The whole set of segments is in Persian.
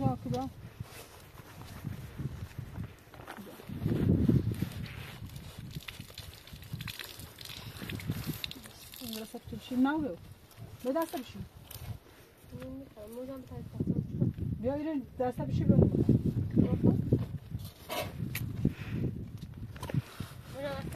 Allah akbar. Burası hep tepşir. Ne oluyor? Ne derse bir şey? Hocam bir tane Böyle derse bir şey böyle. Hocam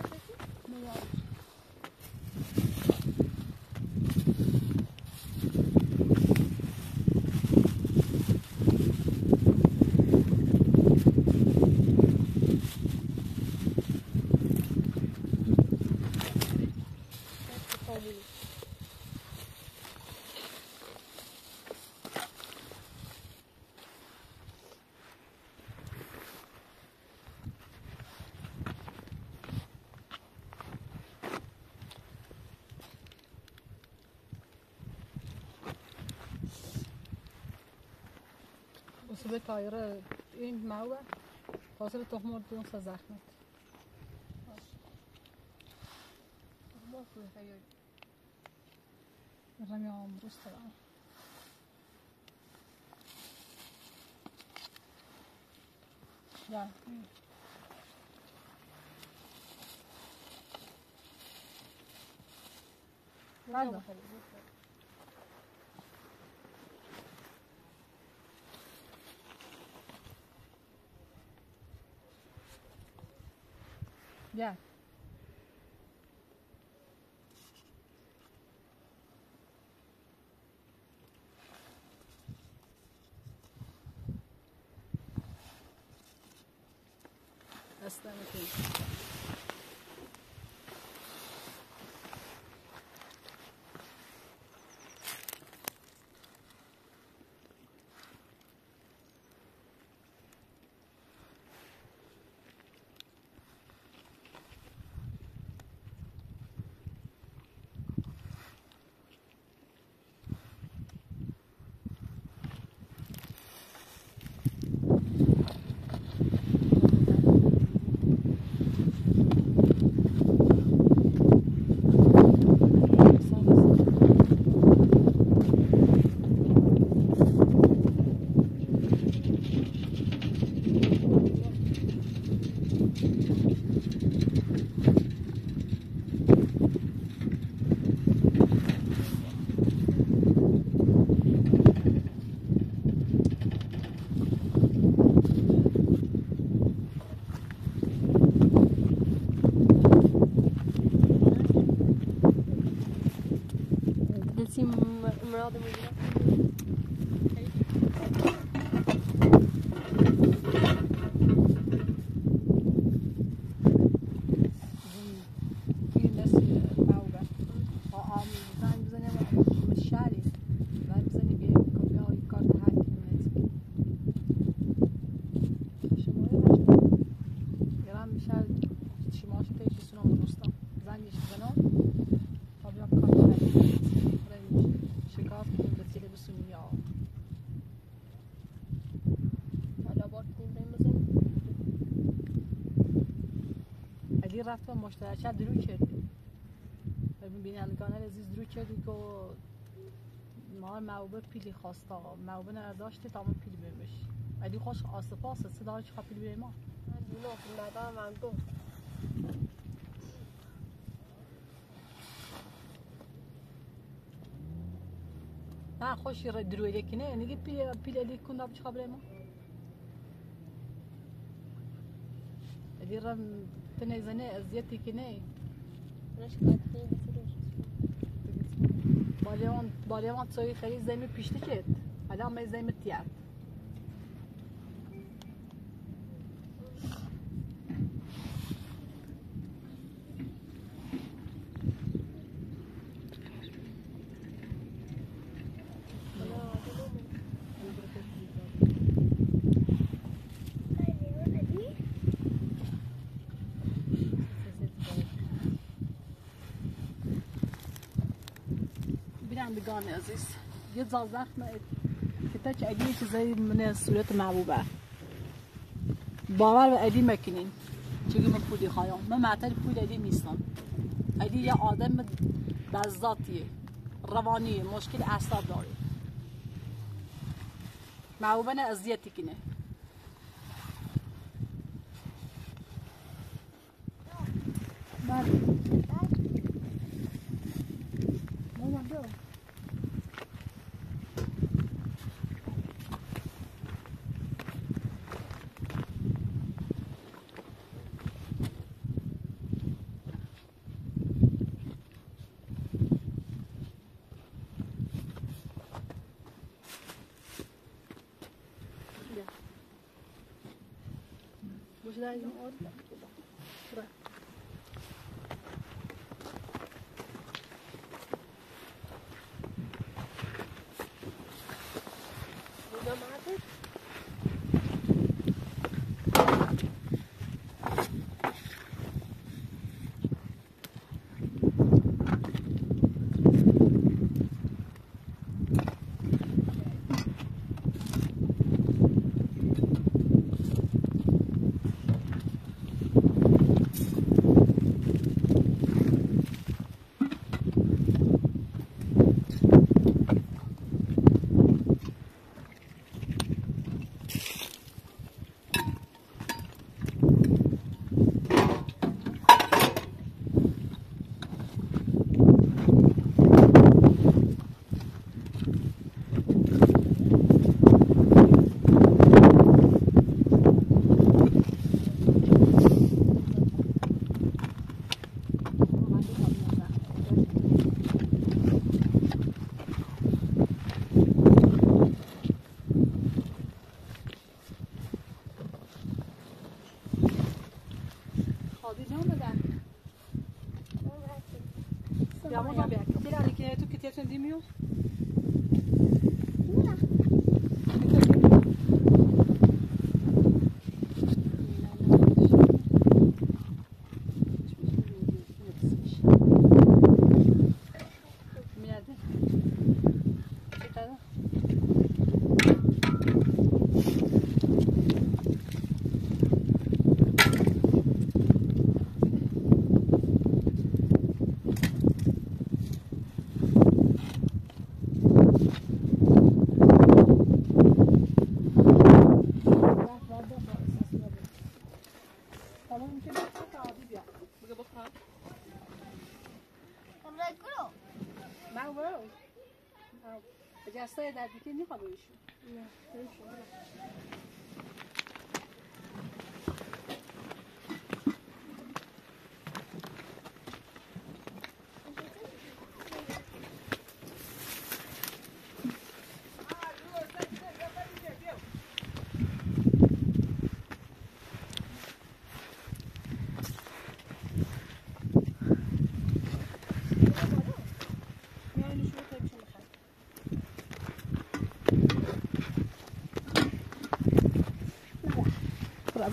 تایره این موه پاسر تخم رو دیم سه زخم می‌کنم تخم رو دیم سه زخم Yeah. و مشترچه درو کردی بینندگان عزیز درو کردی که ما موبه پیلی خواستا موبه نداشتی تا من پیلی بمیش ولی خوش آسفاس صدا چه پیلی بیم ما. من دونو مدام من گفت. نه خوش دروی کنه نگی پیلی پیلی کنده بچه خبره ما رم تنزنه ازيتي كناي باليوان باليوان تسوي خلي زي ما بيشتكت هذا ما زي ما بینندگان عزیز؟ یه زخم که تا چه اگه چیزایی من صورت محبوبه. باور به ادی مکنین. چگه من پولی خواهم من معتل پول ادی نیستم. ادی یه آدم بزاتیه روانی مشکل اعصاب داره. محبوبه نه اذیتی کنه. 哎呦！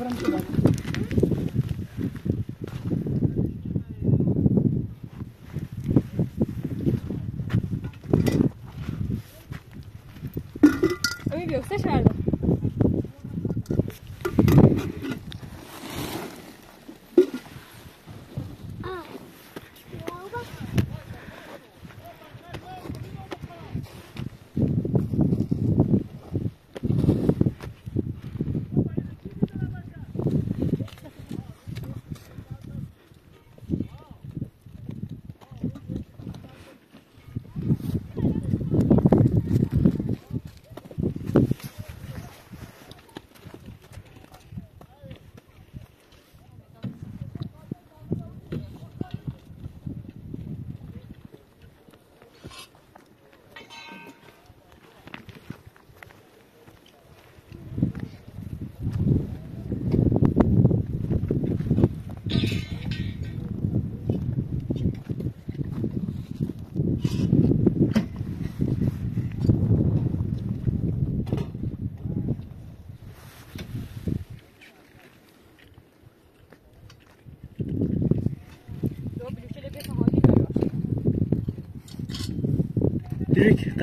Abraham Pilar.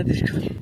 До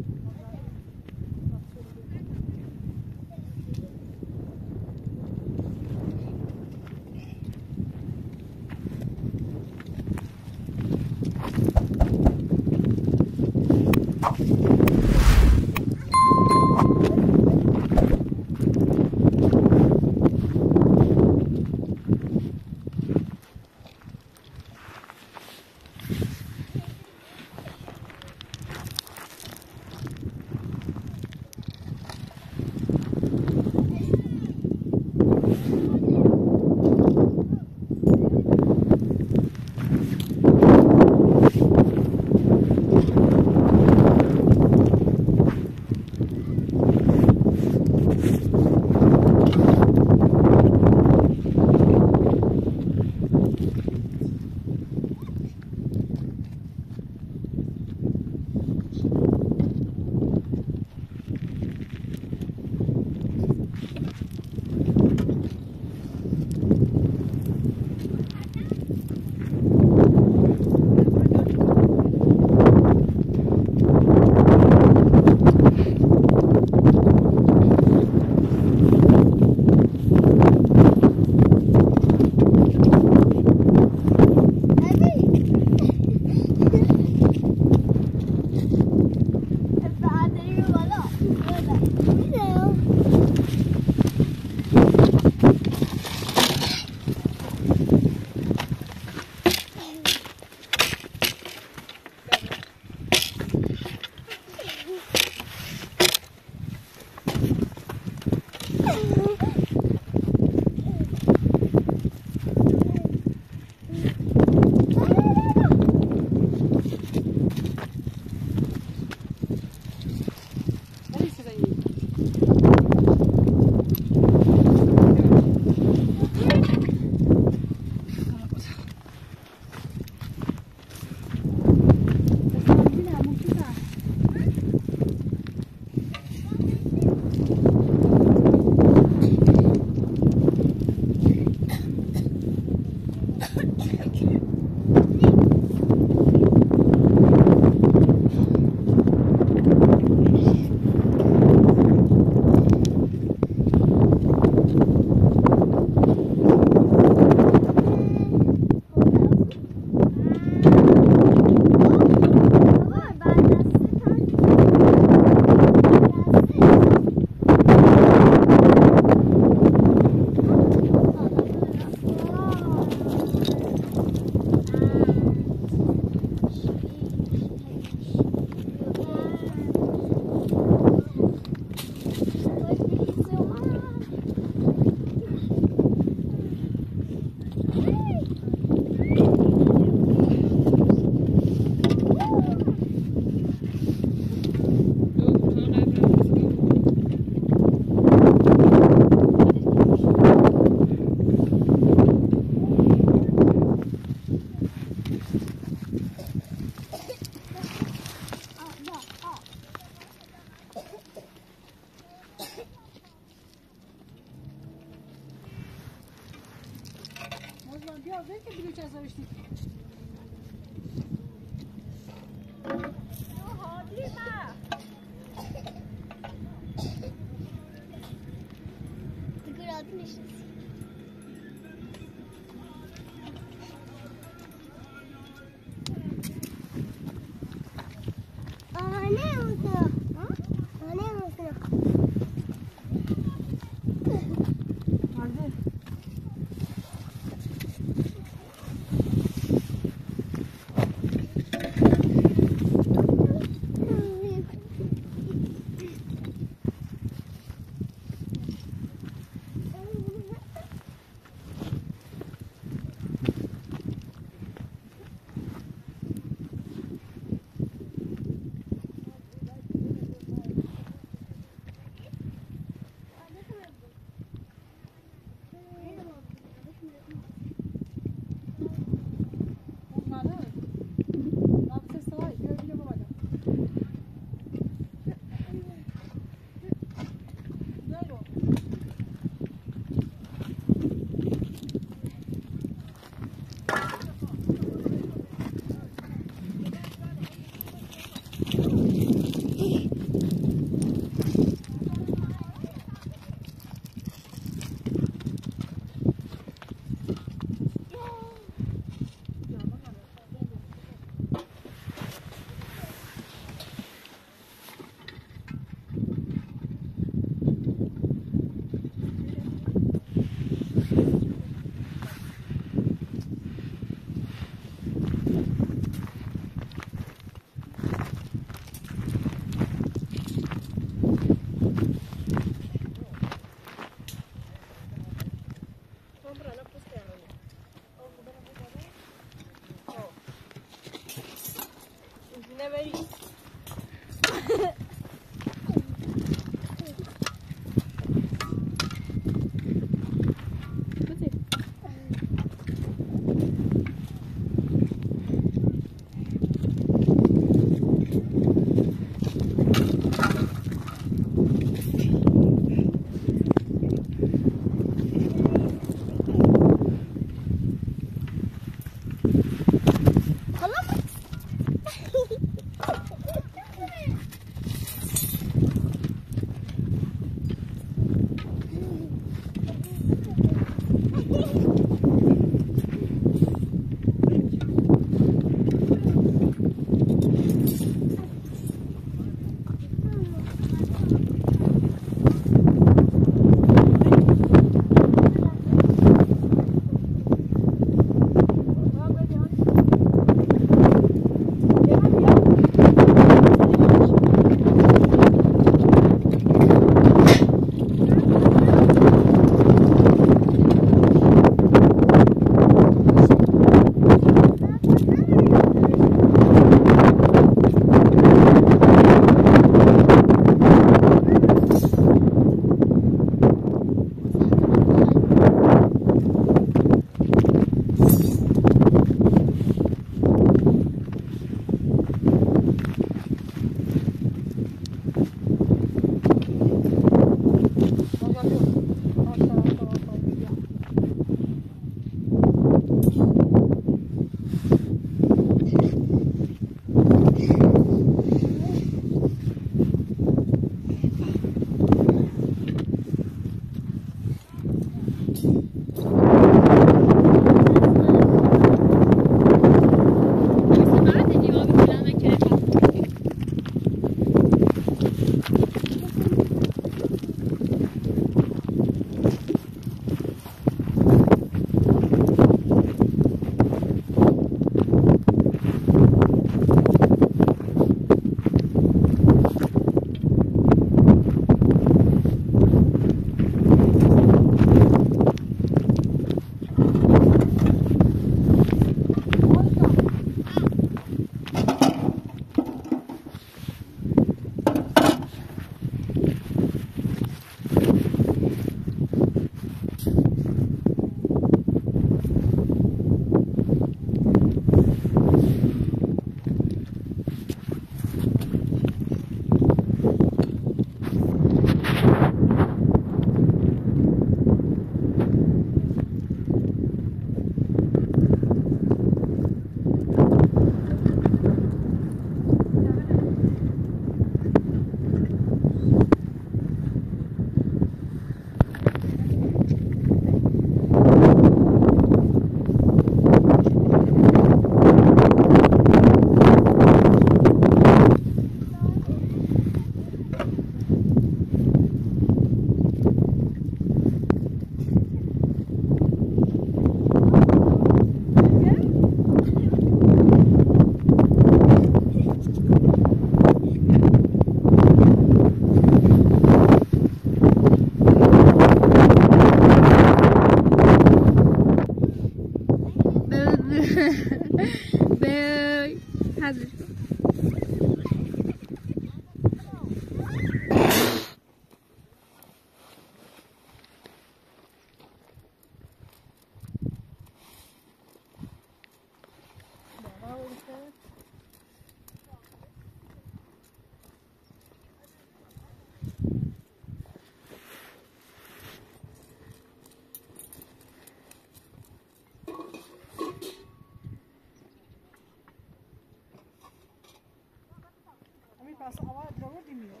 सा आवाज द्रवर दी मिलो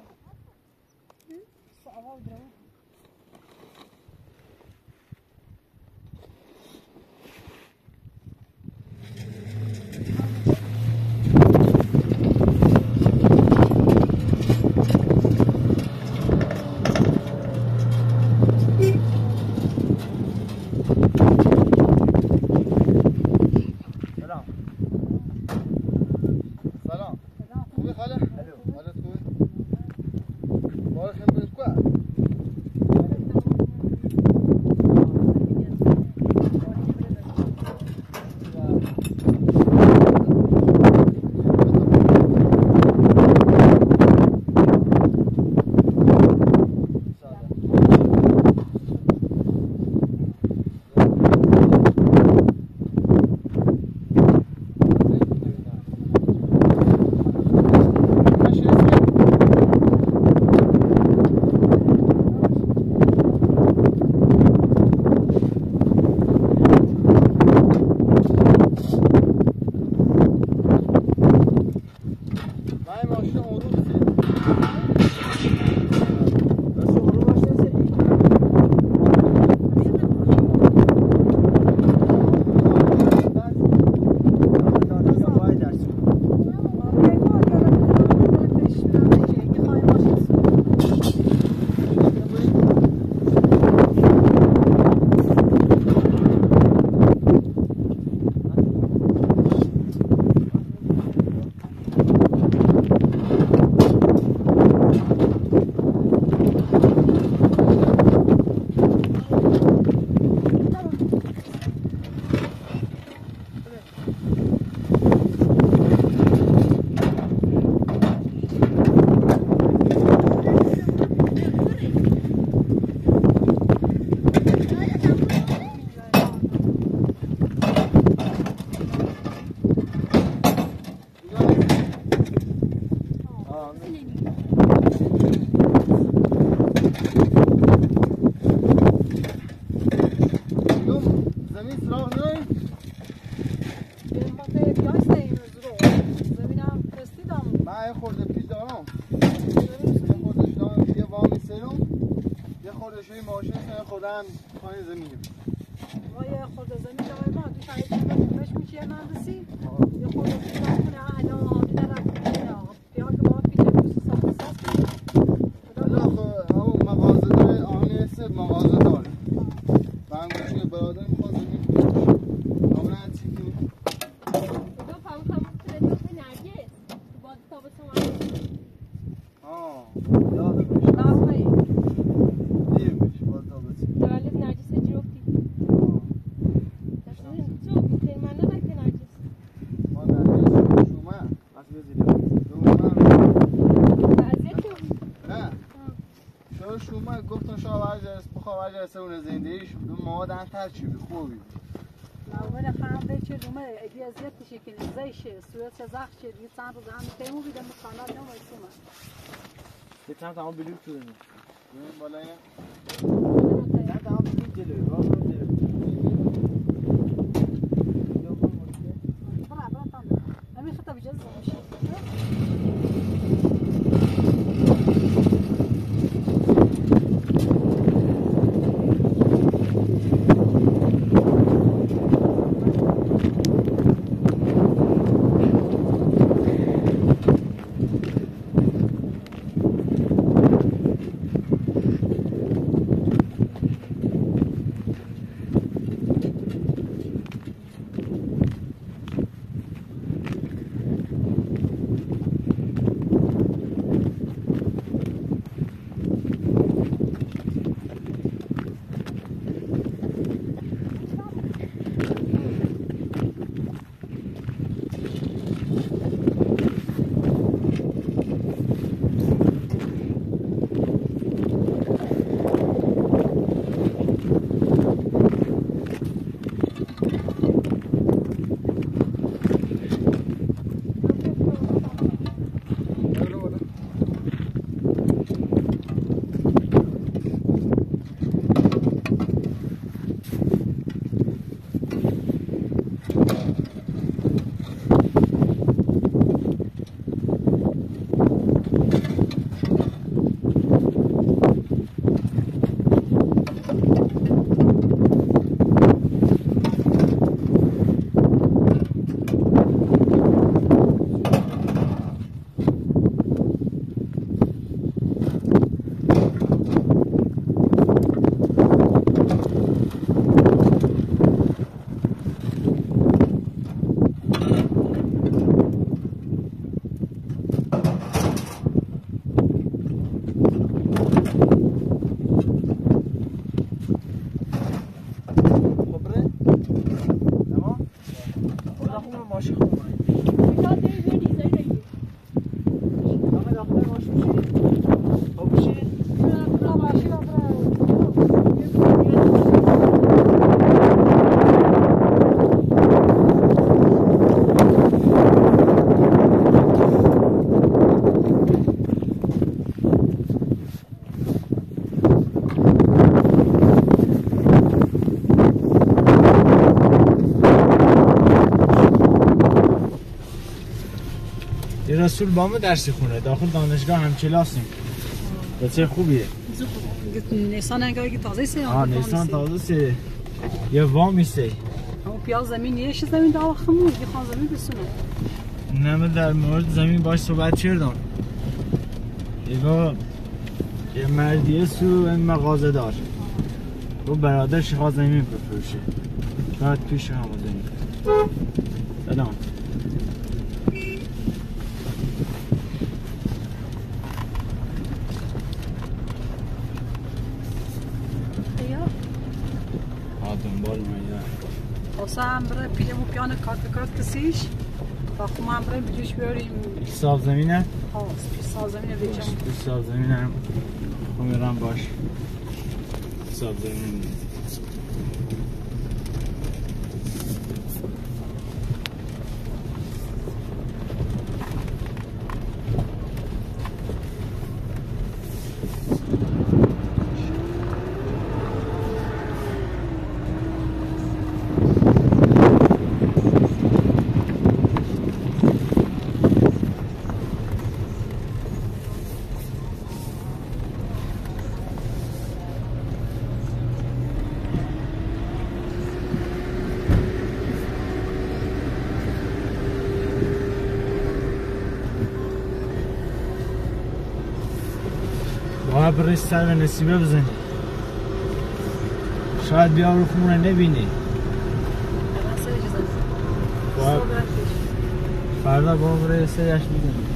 सा आवाज द्रवर یه خورده پیش دارم. یه خورده دارم یه وامی سرم یه خورده شوی ماشین یه خورده هم پایین زمینیم حالا خب همون مغازه داره آهنی سر مغازه داره من گوشی برادر می‌خواد زمین همون هم چی که دو پاو پاو کنه دو به نرگس باد تابه سمان آه یادمش دیر میشه باز تا بسی تولد نرگس جفتی داشتیم تو بیتر من نه که نرگس ما در شما از بزیدیم از یکی نه شما شما گفتن شما ورجرس اون زندگیش انتر چی بی خوبی اول خنده چه رومه ادی ازیت شکل زیشه سویت زخ چه دی چند روز هم تیمو بیدم مخانات نمایسومه یه چند تا هم بلیک تو ببین بالا. این چند بلیک جلوی. راه رسول با ما درسی خونه. داخل دانشگاه هم کلاسیم. بچه خوبیه. نیسان انگاری تازه سی آه نیسان تازه سه. یه وامی سه. اما پیاز زمین یه زمین داو خمود یه خان زمین بسونه نمه در مورد زمین باش صحبت کردم. ایگا یه مردیه سو این مغازه دار. و برادرش خواه زمین بفروشه. بعد پیش همه زمین. سلام ها دنبال من یا واسه هم بره پیلمو پیانه کارت کارت کسیش. تا خو هم بره بجوش بیاریم. حساب زمینه؟ خواست پیش سال زمین بیچم حساب زمینه خب میرم باش. حساب زمین برای سر به نصیبه بزنی. شاید بیا رو خونه نبینی. فردا با برای سریش بزنی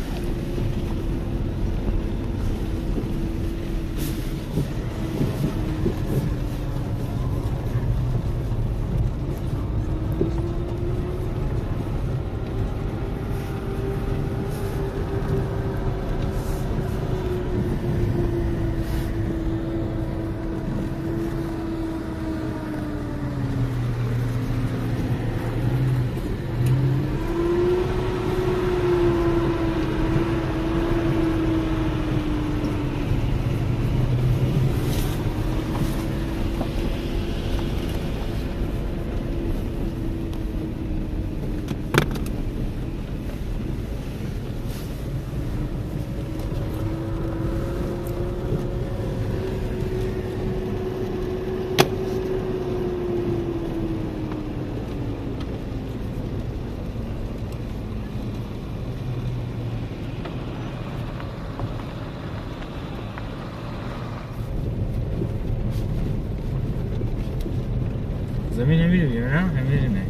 زمین نمیره بیاره نه؟ نمیره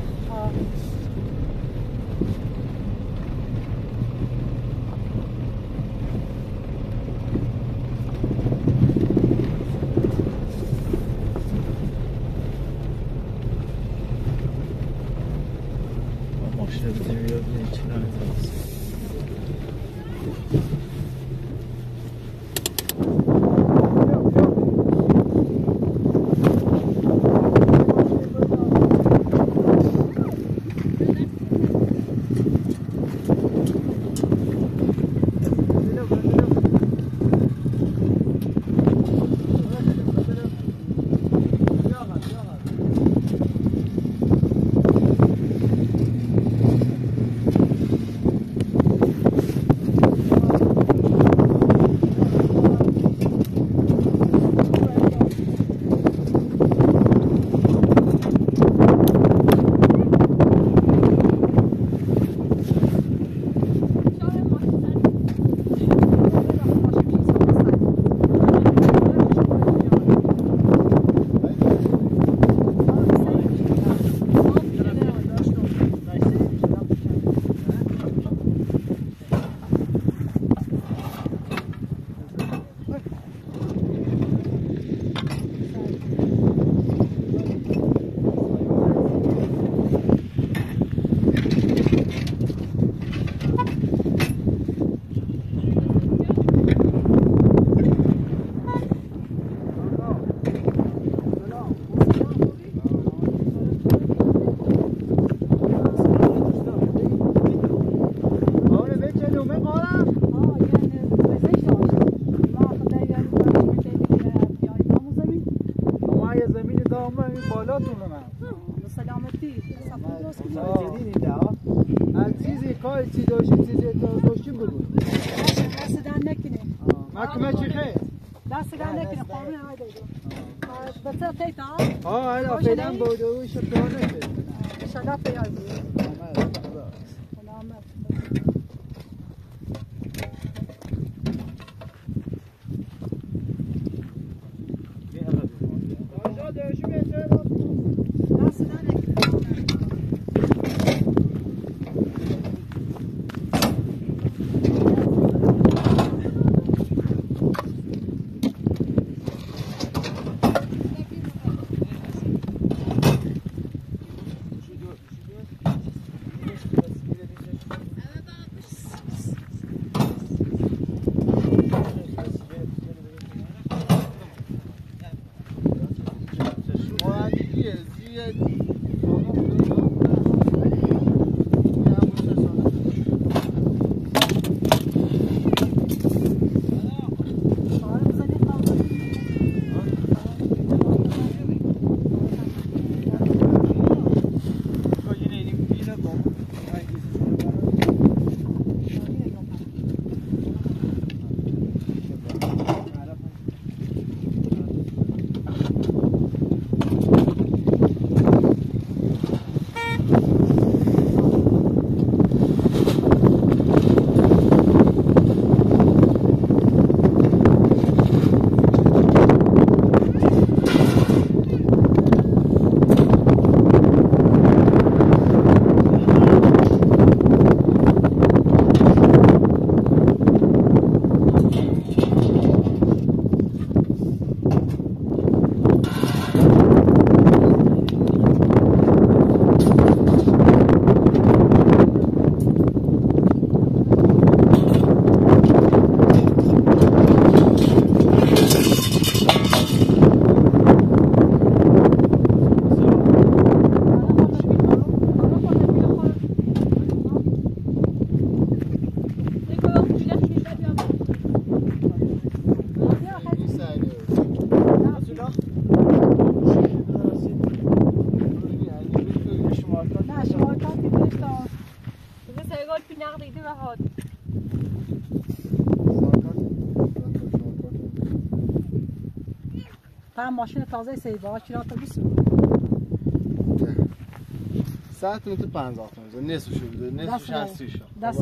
تازه سی با چرا تا 20 ساعت تو 50 تومن نصفش بوده نصفش 60 دست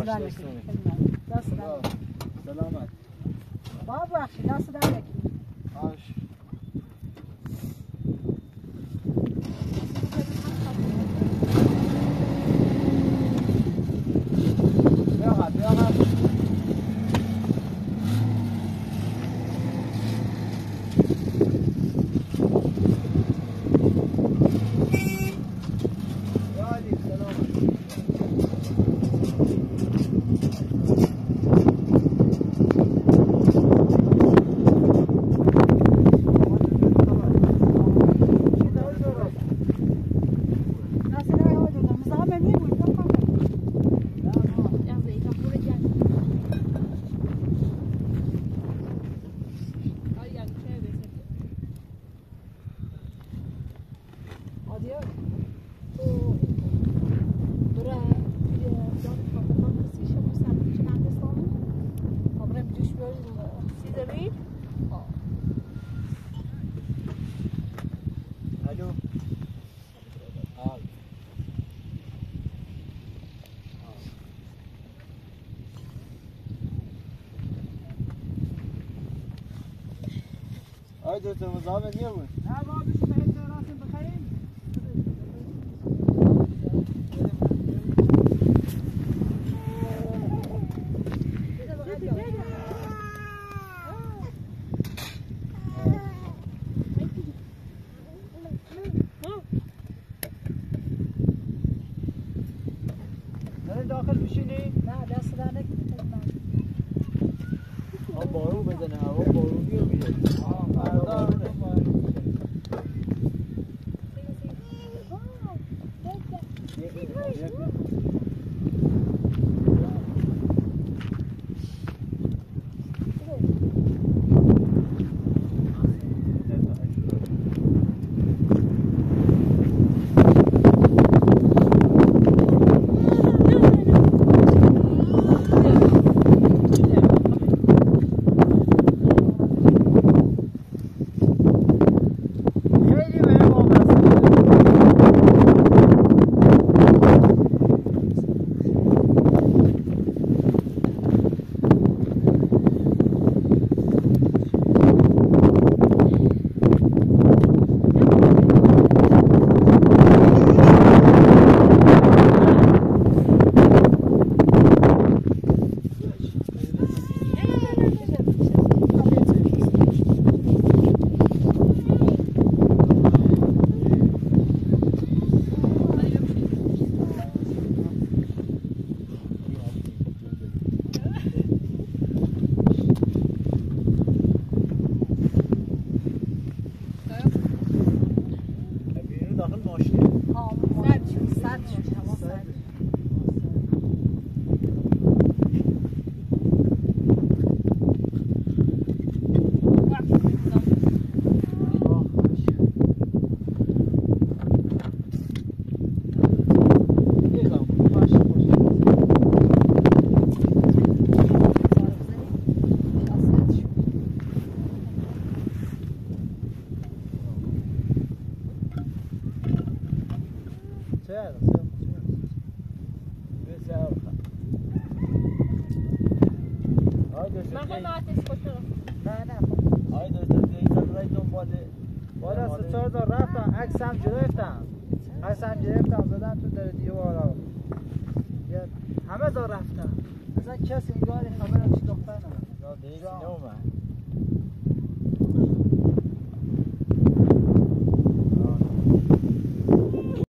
这怎么着呢？